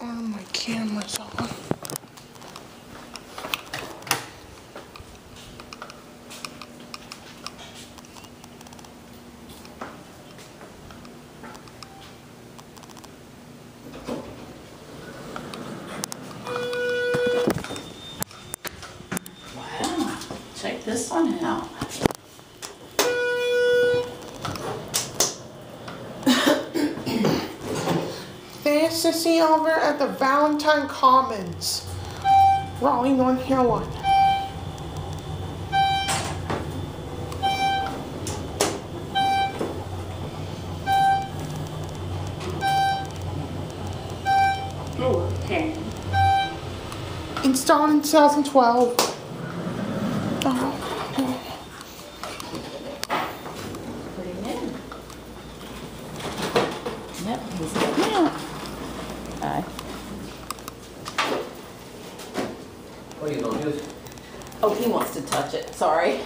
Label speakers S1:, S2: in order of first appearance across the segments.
S1: are my cameras on?
S2: Wow, check this one out.
S1: This is over at the Valentine Commons, Raleigh, North Carolina.
S2: Oh, okay.
S1: Installed in 2012. Oh,
S2: Pretty new. Yep, he's getting out. Hi.
S3: What are you gonna do?
S2: Oh, he wants to touch it, sorry.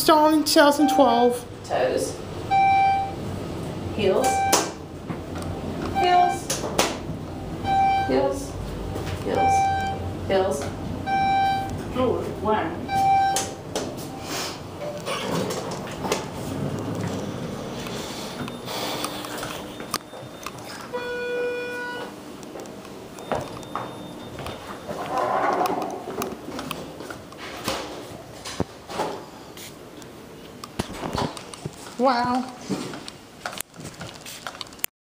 S1: installed in 2012.
S2: Toes. Heels. Heels. Heels. Heels. Heels. Oh, one.
S1: Wow.